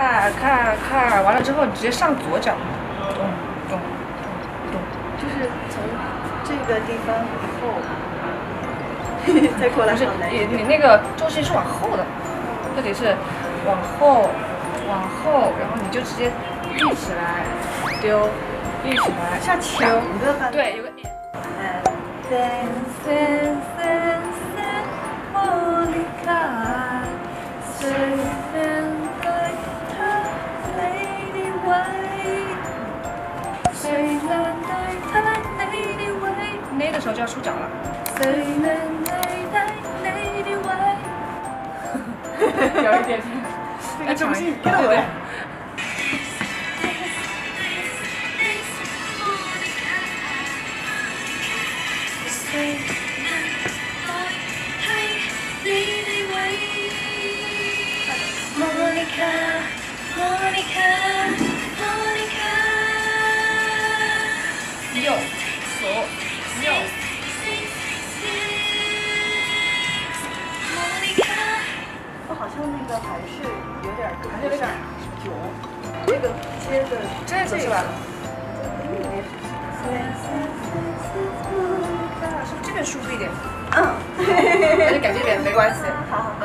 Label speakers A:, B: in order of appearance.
A: 卡卡卡，完了之后你直接上左脚，咚咚咚咚，
B: 就是从这个地方以后，再过来
A: 不是你你那个重心是往后的，这里是往后往后，然后你就直接立起来丢，立起来
B: 像抢的感觉。
A: 对，有个。那的时候就要出脚了。有一点点，
B: 这个中心
A: 对对对。右
B: 我好像那个还是有点，
A: 还有点
B: 有，这个贴的
A: 这个是吧？这边舒服一点。
B: 嗯，
A: 那就改这边，没关系。
B: 好好，
A: 嗯。